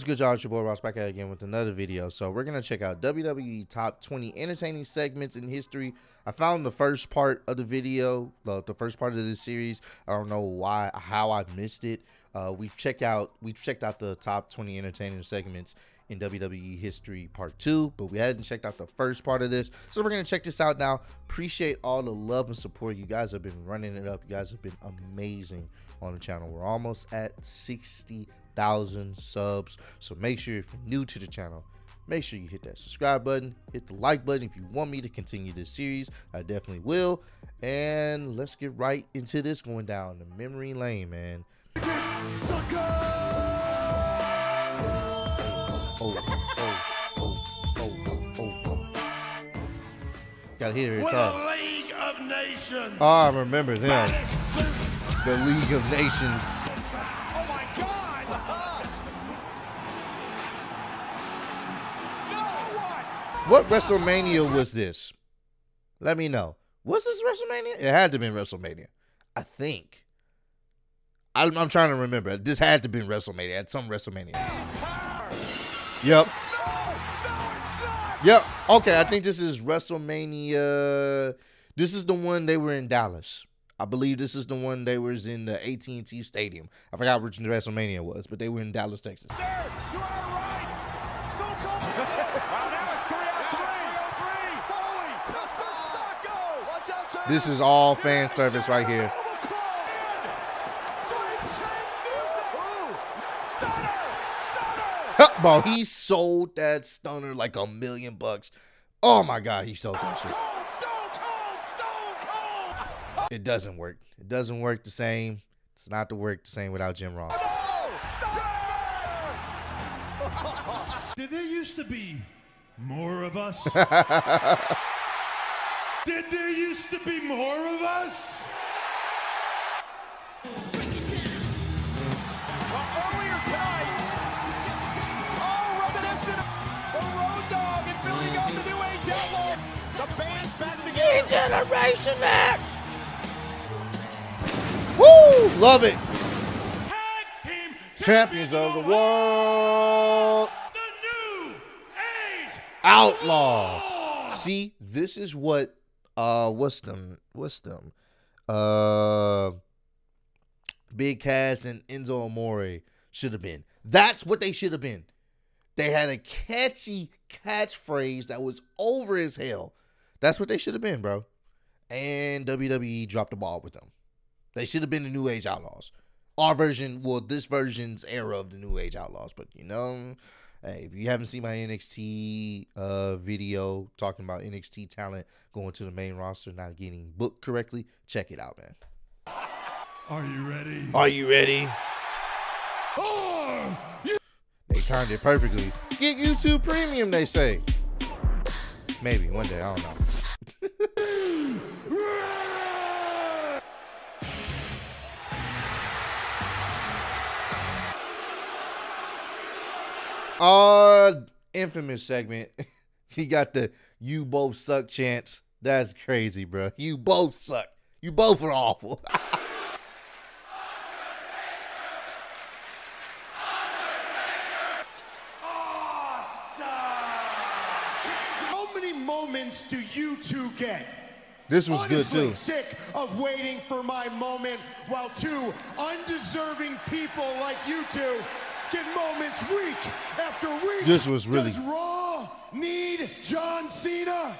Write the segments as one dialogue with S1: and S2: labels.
S1: what's good, y'all? It's your boy Ross back again with another video. So we're gonna check out WWE top 20 entertaining segments in history. I found the first part of the video, the, the first part of this series. I don't know why, how I missed it. Uh, we've checked out, we've checked out the top 20 entertaining segments in WWE history part two, but we hadn't checked out the first part of this. So we're gonna check this out now. Appreciate all the love and support. You guys have been running it up. You guys have been amazing on the channel. We're almost at 60,000 subs. So make sure if you're new to the channel, make sure you hit that subscribe button, hit the like button if you want me to continue this series. I definitely will. And let's get right into this going down the memory lane, man. Gotta hear it. Talk.
S2: League of Nations.
S1: Oh, I remember them. The League of Nations.
S2: What?
S1: WrestleMania was this? Let me know. Was this WrestleMania? It had to be WrestleMania. I think. I'm, I'm trying to remember. This had to be WrestleMania. At some WrestleMania. Yep. Yep. Okay, I think this is WrestleMania. This is the one they were in Dallas. I believe this is the one they was in the AT&T Stadium. I forgot which WrestleMania was, but they were in Dallas, Texas. This is all fan service right here. Bro, he sold that stunner like a million bucks. Oh my god, he sold that shit. It doesn't work. It doesn't work the same. It's not to work the same without Jim Ross.
S3: Did there used to be more of us? Did there used to be more of us?
S2: Earlier tonight, oh, reminiscent of the Road Dog and Billy Gunn, the New Age Outlaw. The band's back together.
S1: Generation X. Woo! Love it.
S3: Tag team
S1: Champions of the world.
S3: The new age
S1: Outlaws. See, this is what uh what's them what's them? Uh Big Cass and Enzo Amore should have been. That's what they should have been. They had a catchy catchphrase that was over as hell. That's what they should have been, bro. And WWE dropped the ball with them. They should have been the New Age Outlaws. Our version, well, this version's era of the New Age Outlaws. But you know, hey, if you haven't seen my NXT uh, video talking about NXT talent going to the main roster, not getting booked correctly, check it out, man.
S3: Are you ready?
S1: Are you ready?
S3: Are you
S1: They timed it perfectly. Get YouTube Premium, they say. Maybe one day, I don't know. Uh, infamous segment. he got the "you both suck" chance. That's crazy, bro. You both suck. You both are awful.
S4: How many moments do you two get?
S1: this was good
S4: Honestly
S1: too.
S4: Sick of waiting for my moment while two undeserving people like you two get moments week after week.
S1: This was really-
S4: Does Raw need John Cena?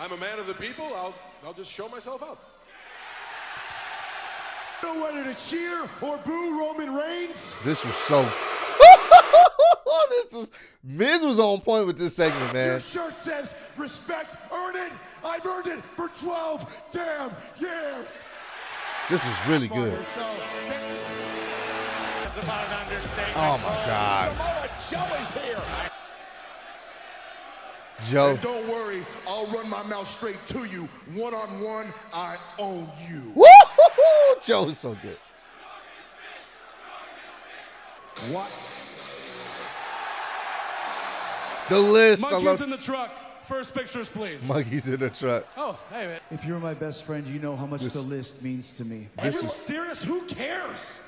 S5: I'm a man of the people. I'll, I'll just show myself up.
S4: Know whether to cheer or boo Roman Reigns?
S1: This was so. this was Miz was on point with this segment, man.
S4: Your
S1: man.
S4: shirt says respect, earn it. I've earned it for 12 damn years.
S1: This is really good.
S4: So,
S1: Oh my God,
S4: Samoa Joe is here.
S1: Joe.
S4: And don't worry, I'll run my mouth straight to you. One on one, I own you.
S1: Woo! Joe is so good.
S4: What?
S1: The list. I
S6: Monkeys
S1: love
S6: in the truck. First pictures, please.
S1: monkeys in the truck.
S6: Oh, hey, man.
S7: If you're my best friend, you know how much
S1: This-
S7: the list means to me.
S1: This
S6: Are you
S1: is
S6: serious? Who cares?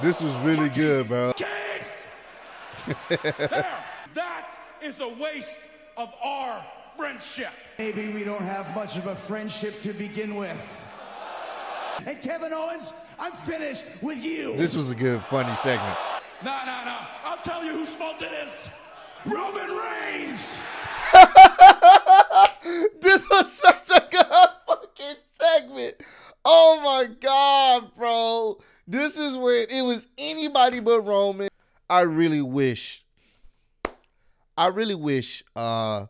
S1: This was really good, bro.
S6: Case! there. That is a waste of our friendship.
S7: Maybe we don't have much of a friendship to begin with. And Kevin Owens, I'm finished with you.
S1: This was a good, funny segment.
S6: Nah, nah, nah. I'll tell you whose fault it is. Roman Reigns!
S1: this was such a good fucking segment. Oh my god, bro. This is when it was anybody but Roman. I really wish I really wish uh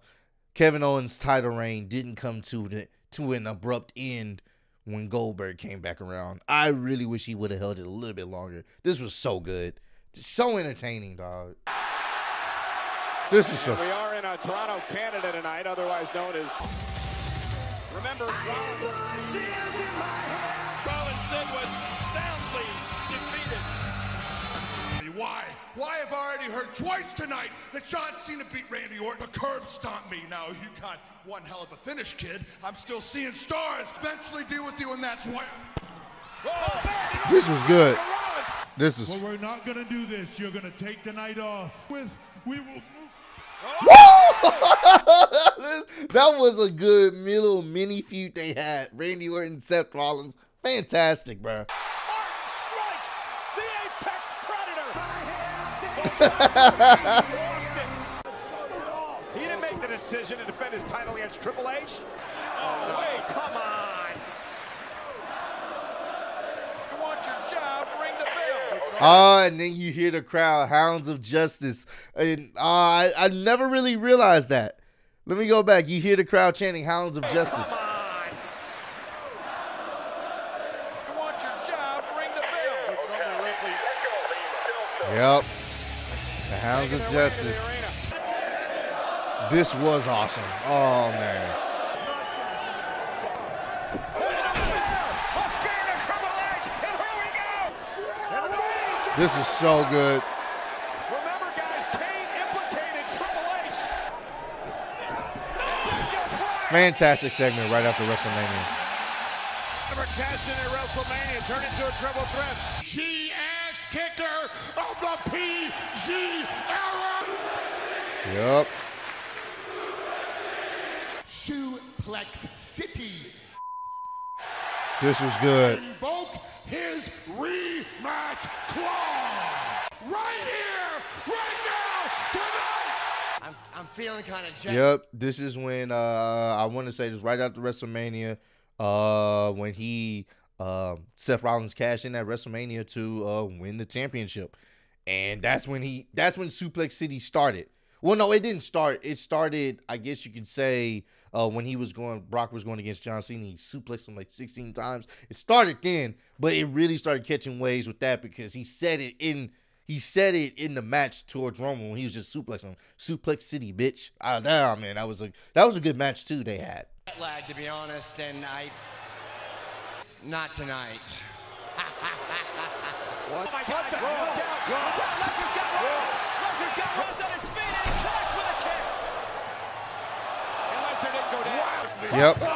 S1: Kevin Owens' title reign didn't come to the, to an abrupt end when Goldberg came back around. I really wish he would have held it a little bit longer. This was so good. So entertaining, dog. This is so
S2: We are in Toronto, Canada tonight, otherwise known as. Remember,
S3: Why? Why have I already heard twice tonight that John Cena beat Randy Orton? The curb stomped me. Now you got one hell of a finish, kid. I'm still seeing stars. Eventually deal with you, and that's why.
S2: Oh, man,
S1: This was good. This is
S3: But we're not gonna do this. You're gonna take the night off. With we will.
S1: that was a good little mini feud they had. Randy Orton, Seth Rollins, fantastic, bro.
S2: He didn't make the decision to defend his title against Triple H. Oh, wait, come on. You want your job, ring the bell.
S1: Ah, and then you hear the crowd, Hounds of Justice. And uh, I, I never really realized that. Let me go back. You hear the crowd chanting Hounds of Justice.
S2: Come on. You want your job, ring the bell.
S1: Yep. The Hounds of
S2: Making their way into the
S1: Justice. This was awesome. Oh, man.
S2: A spear to Triple H, and here we go. And Reigns
S1: This was so good.
S2: Remember, guys, Kane implicated Triple H.
S1: Fantastic segment right after WrestleMania.
S2: never cashed in at WrestleMania, turned into a triple threat.
S3: G ass kicker of the PG.
S1: Yep.
S3: Suplex City.
S1: This was good.
S3: Invoke his rematch clause. Right here, right now, tonight.
S7: I'm, I'm feeling kind of jacked.
S1: Yep, this is when uh I want to say this right after WrestleMania, uh when he um Seth Rollins cashed in at WrestleMania to uh win the championship. And that's when he that's when Suplex City started. Well, no, it didn't start. It started, I guess you could say, uh, when he was going, Brock was going against John Cena. He suplexed him like 16 times. It started then, but it really started catching waves with that because he said it in he said it in the match towards Roman when he was just suplexing him. Suplex City, bitch. Ah, damn, man, that was a that was a good match too. They had.
S7: Jet lag, to be honest, and I. Not tonight.
S2: What? Oh my God, the hell? Look out, look. Lesnar's got Rollins. Lesnar's got Rollins on his feet, and he connects with a kick. And Lesnar didn't go down.
S1: Yep.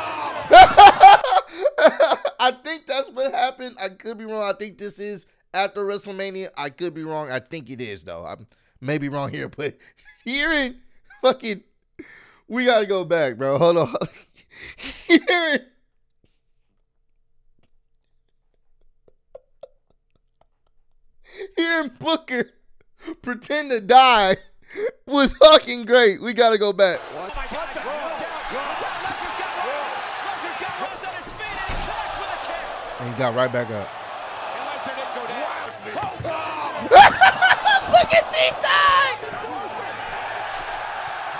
S1: I think that's what happened. I could be wrong. I think this is after WrestleMania. I could be wrong. I think it is though. I'm maybe wrong here, but hearing fucking we gotta go back, bro. Hold on. hearing hearing Booker pretend to die was fucking great. We gotta go back.
S2: And he
S1: got right back up.
S2: And Lesnar didn't.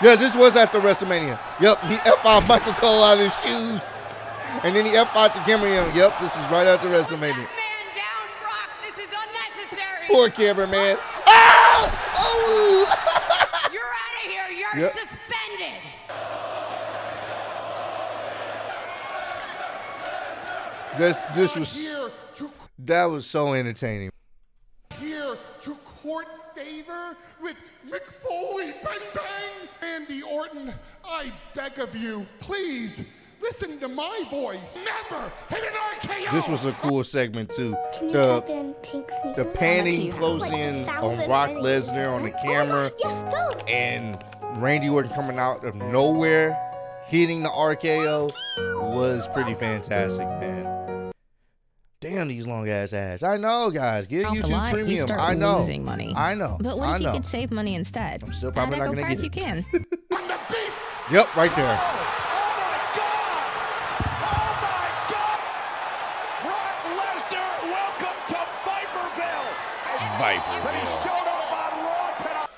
S1: Yeah, this was after WrestleMania. Yep, he F out Michael Cole out of his shoes. And then he F out the Cameron Young. Yep, this is right after WrestleMania.
S8: Man down, Brock. This is unnecessary.
S1: Poor cameraman. Oh! Oh!
S8: You're out of here. You're
S1: Yep. This this was
S3: to
S1: that was so entertaining.
S3: here to court favor with Mick Foley, bang bang, Randy Orton. I beg of you, please listening to my voice. Never hit an RKO.
S1: This was a cool segment too.
S9: Can
S1: The
S9: type
S1: the panning close
S9: Like
S1: in on
S9: thousand
S1: Brock. Lesnar on the camera
S9: gosh, yes,
S1: and Randy Orton coming out of nowhere hitting the RKO was pretty fantastic, man. Damn these long ass ads. I know, guys. Get YouTube
S10: lot, you
S1: Premium.
S10: start
S1: I know.
S10: losing money.
S1: I know.
S10: But what
S1: I
S10: if
S1: know.
S10: you could save money instead? I'm
S1: still probably
S10: At
S1: not gonna
S10: Park,
S1: get
S10: you
S1: it.
S10: can.
S1: Yep, right there. Oh, my God. Oh, my God.
S2: Brock Lesnar, welcome to Viperville.
S1: Viperville.
S2: But he showed up on Raw tonight.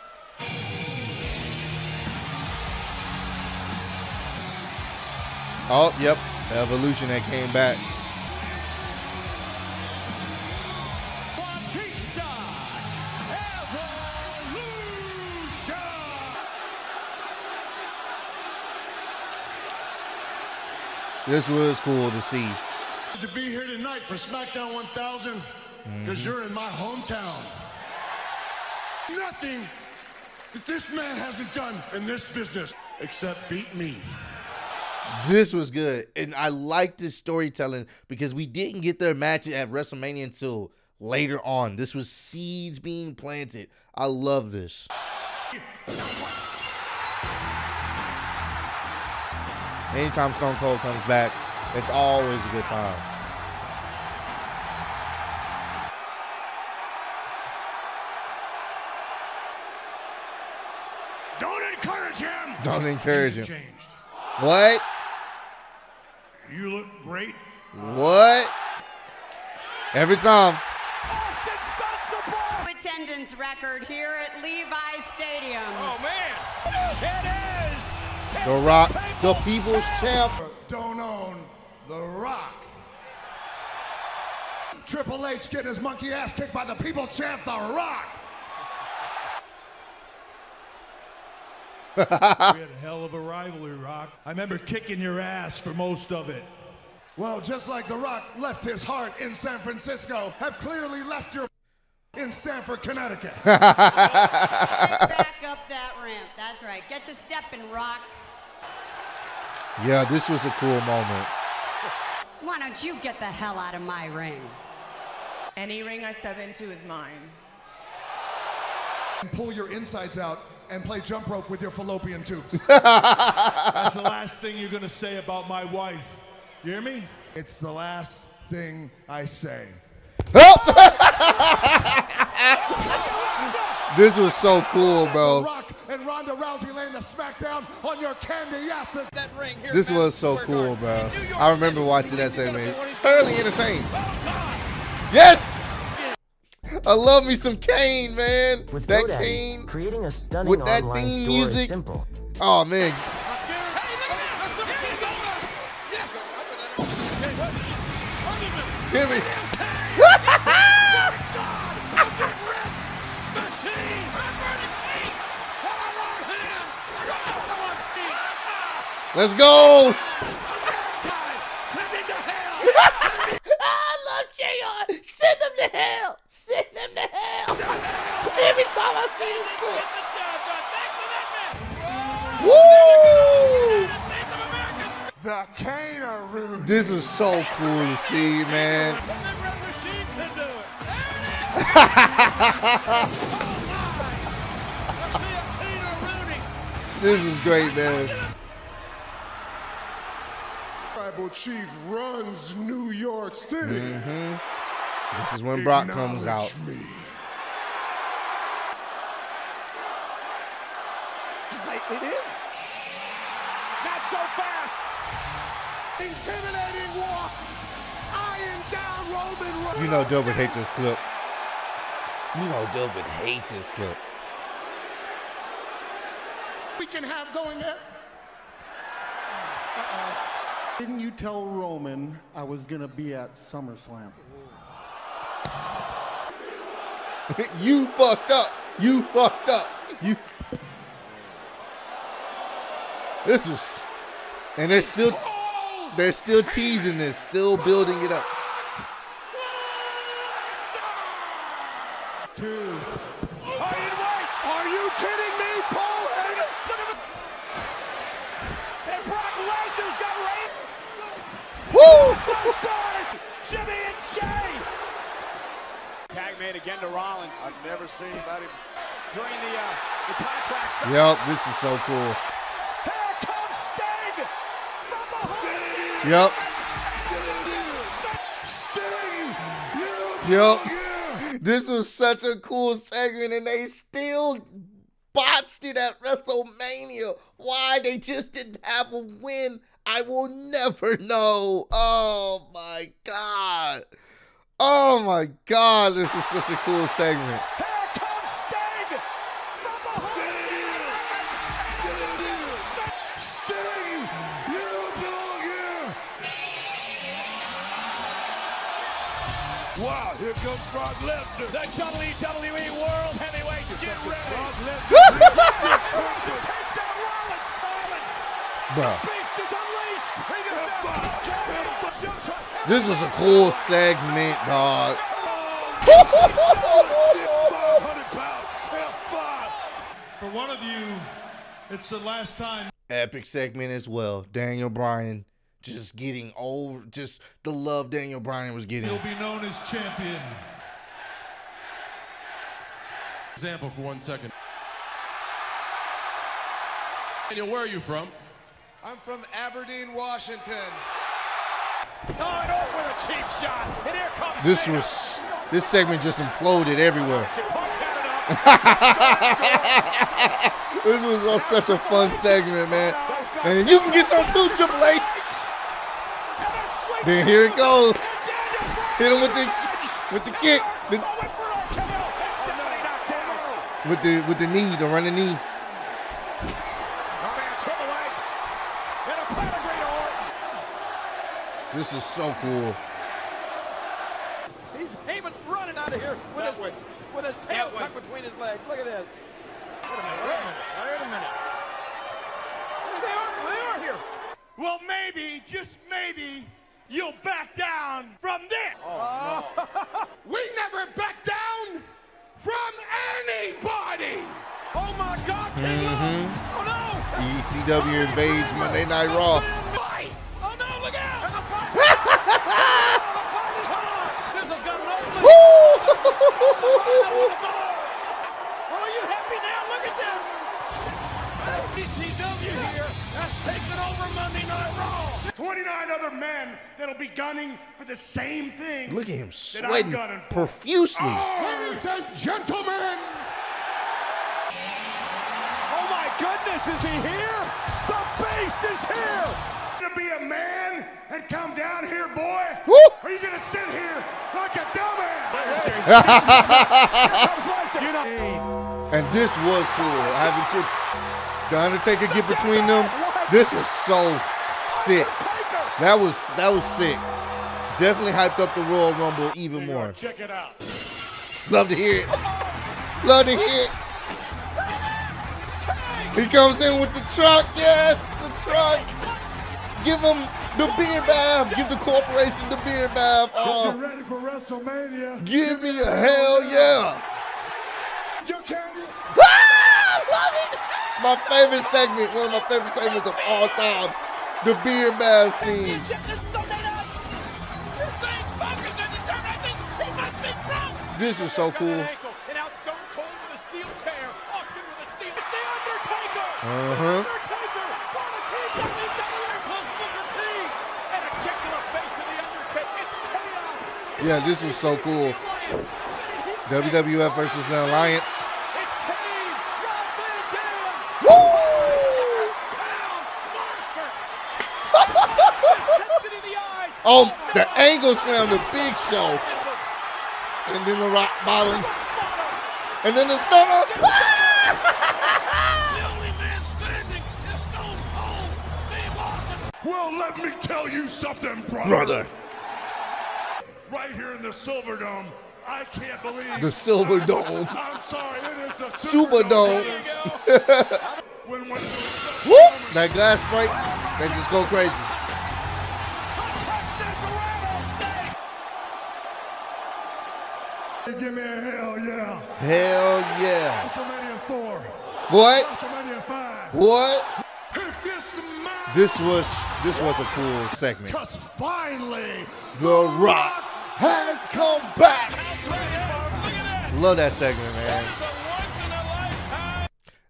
S1: Oh, yep. Evolution that came back. This was cool to see.
S3: to be here tonight for SmackDown 1000 because you're in my hometown. Nothing that this man hasn't done in this business except beat me.
S1: This was good. And I like this storytelling because we didn't get their match at WrestleMania until later on. This was seeds being planted. I love this. Anytime Stone Cold comes back, it's always a good time.
S2: Don't encourage him.
S1: Don't encourage him.
S2: Changed.
S1: What?
S2: You look great.
S1: What? Every time.
S2: Austin stunts the ball.
S8: Attendance record here at Levi Stadium.
S2: Oh man, it is.
S1: The Rock, the People's Champ.
S3: Don't own The Rock. Triple H getting his monkey ass kicked by the people's champ, The Rock.
S6: we had a hell of a rivalry, Rock. I remember kicking your ass for most of it.
S3: Well, just like The Rock left his heart in San Francisco, have clearly left your in Stamford, Connecticut.
S8: to stepping, Rock.
S1: Yeah, this was a cool moment.
S8: Why don't you get the hell out of my ring?
S11: Any ring I step into is mine.
S3: and pull your insides out and play jump rope with your fallopian tubes.
S6: That's the last thing you're gonna say about my wife. You hear me?
S3: it's the last thing I say.
S1: This was so cool,
S3: The
S1: bro.
S3: Rock and Ronda Rousey laying the smackdown on your candy asses.
S2: That ring here.
S1: This was so cool, bro. I remember watching that segment. Thoroughly entertained. Yes! I love me some Kane, man.
S12: With
S1: that
S12: GoDaddy,
S1: Kane
S12: creating a stunning
S1: with that
S12: online
S1: theme
S12: store
S1: music.
S12: is simple.
S1: Oh man, give me. Let's go.
S2: I love JR. Send them to hell. Send them to hell. Every time I see this clip.
S1: Woo!
S3: The Caneroon.
S1: This was so cool to see, man. This is great, man.
S3: Tribal Chief runs New York City.
S1: Mm-hmm. This is when Brock comes out.
S3: Me.
S2: It is. Not so fast.
S3: Intimidating walk. Iron down Roman Reigns.
S1: You know Dub would hate this clip. You know Dub would hate this clip.
S3: we can have going there.
S13: Didn't you tell Roman I was gonna be at SummerSlam?
S1: you fucked up. You fucked up. You. This is, and they're still, they're still teasing this, still building it up.
S3: Two.
S2: Are you kidding me, Paul Heyman? Look at the. And Brock Lesnar's got Ray.
S1: Woo!
S2: Those stars, Jimmy and Jey. Tag made again to Rollins. I've never seen anybody during the uh, the contract. sign-
S1: Yep, this is so cool.
S2: Here comes Sting from behind.
S1: Yep. Yep. This was such a cool segment, and they still botched it at WrestleMania. Why they just didn't have a win, I will never know. Oh my god. Oh my god, this is such a cool segment.
S2: Here comes Sting from behind.
S3: Sting, you belong here. Wow, here comes Brock Lesnar.
S2: The WWE World Heavyweight. Get ready.
S3: Brock Lesnar.
S2: Takes down Rollins. Rollins.
S1: Bruh.
S2: Beast is unleashed. He just says, "Don't care."
S1: This was a cool segment, dog.
S3: 500 pounds. F5.
S6: For one of you, it's the last time.
S1: Epic segment as well. Daniel Bryan just getting over, just the love Daniel Bryan was getting.
S6: He'll be known as champion.
S5: Example for one second. Daniel, where are you from?
S3: I'm from Aberdeen, Washington.
S2: Oh, and with a cheap shot. And here comes
S1: This
S2: Cena.
S1: was this segment just imploded everywhere.
S2: Punk's had enough.
S1: This was all such a fun segment, man. And you can get some too, Triple H. Then here it goes. Hit him with the with the kick. The- with the with the knee, the running knee.
S2: Oh, man, Triple H. And a pedigree to Orton.
S1: This is so cool.
S2: He's even running out of here with his with his tail tucked between his legs. Look at this. Wait a minute. Wait a minute. Wait a minute. They are, they are here.
S4: Well, maybe, just maybe, you'll back down from this.
S3: Oh, we never back down from anybody.
S2: Oh my God, King Lou. Mm-hmm. Oh no.
S1: ECW invades Monday Night Raw.
S2: Fight. Oh no, look out. And the fight. the fight is on. This has got an ugly. Oh, are you happy now? Look at this. ECW here has taken over Monday Night Raw.
S3: 29 other men that'll be gunning for the same thing.
S1: Look at him sweating
S3: gunning for.
S1: profusely. Oh!
S3: Ladies and gentlemen,
S2: Oh my goodness, is he here? The Beast is here.
S3: to be a man and come down here, boy?
S1: Woo!
S3: Are you gonna sit here like a dumbass?
S1: And this was cool. Having to the Undertaker get between them. This was so sick. That was that was sick. Definitely hyped up the Royal Rumble even more.
S3: Check it out.
S1: Love to hear it. Love to hear it. He comes in with the truck. Yes, the truck. Give him the beer bath. Give the corporation the beer bath. Oh,
S3: ready for WrestleMania?
S1: give me a hell yeah.
S3: You can
S1: Ah, love it. My favorite segment, one of my favorite segments of all time, the beer bath scene. This was so cool.
S2: And now
S1: Yeah, this was so cool. WWF versus the Alliance.
S2: It's Kane. Rob Van Dam.
S1: Woo!
S2: Pound monster. Intensity in the eyes.
S1: Oh, the angle slam, the big show. And then the rock bottom. And then the stunner.
S2: The only man standing is Stone Cold Steve Austin.
S3: Well, let me tell you something, brother.
S1: Brother.
S3: Right here in the Silver Dome, I can't believe.
S1: The Silver Dome.
S3: I'm sorry, it is the
S1: Super Dome.
S3: when one
S1: Whoop! That glass break, they just go crazy.
S3: give me a hell yeah.
S1: Hell yeah.
S3: WrestleMania 4.
S1: What?
S3: WrestleMania 5.
S1: What?
S3: If this is
S1: This was this was a cool segment.
S3: Cause finally,
S1: The Rock has come back. Love that segment, man.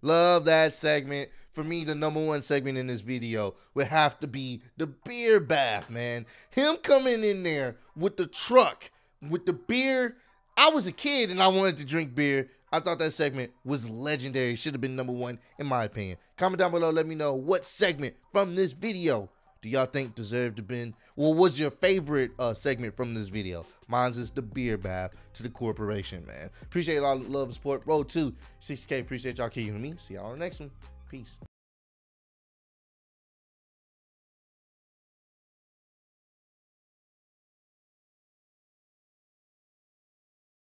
S1: Love that segment. For me, the number one segment in this video would have to be the beer bath, man. Him coming in there with the truck, with the beer. I was a kid and I wanted to drink beer. I thought that segment was legendary. Should have been number one, in my opinion. Comment down below. Let me know what segment from this video do y'all think deserved to been well was your favorite uh segment from this video? Mine's is the beer bath to the corporation man. Appreciate all the love and support. Road to 60k appreciate y'all keeping me. See y'all on the next one. Peace